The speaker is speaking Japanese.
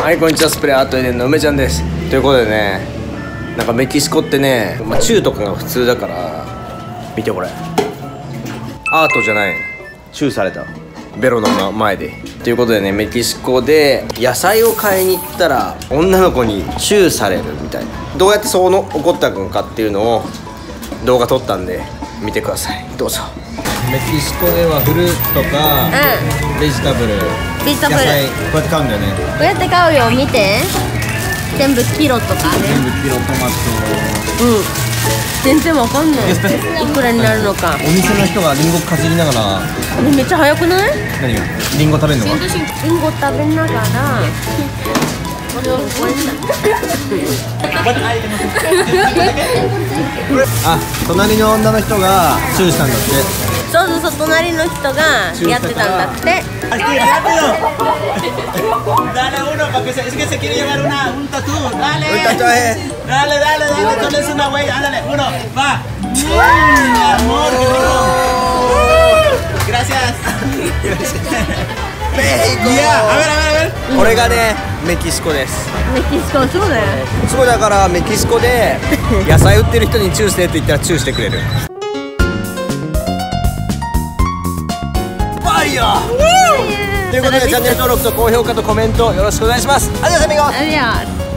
はいこんにちは。スプレーアートエデンの梅ちゃんです。ということでねなんかメキシコってね、まあ、チューとかが普通だから見てこれ。アートじゃない。チューされた。ベロの前で。ということでねメキシコで野菜を買いに行ったら女の子にチューされるみたいな。どうやってそうの起こったのかっていうのを動画撮ったんで見てください。どうぞ。メキシコではフルーツとか、うベジタブルベジタブル野菜こうやって買うんだよね。こうやって買うよ。見て。全部キロとか全ね部キロトマト。うん。全然わかんない。いくらになるのか。お店の人がリンゴかじりながら。めっちゃ早くない？何が？リンゴ食べるのかリンゴ食べながら。あ隣の女の人がチューしたんだってそうそうそう隣の人がやってたんだって。これがね、メキシコです、そうだだからメキシコで野菜売って。る人にチューして。って。言ったらチューして。くれるバイヤーということでチャンネル登録と高評価とコメントよろしくお願いします。アディオスアミゴスあれや